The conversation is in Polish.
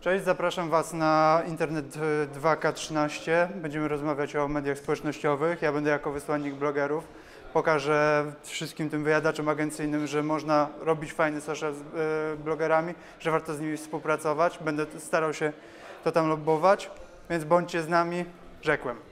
Cześć, zapraszam Was na Internet y, 2K13. Będziemy rozmawiać o mediach społecznościowych. Ja będę jako wysłannik blogerów. Pokażę wszystkim tym wyjadaczom agencyjnym, że można robić fajny social z y, blogerami, że warto z nimi współpracować. Będę starał się to tam lobbować, więc bądźcie z nami. Rzekłem.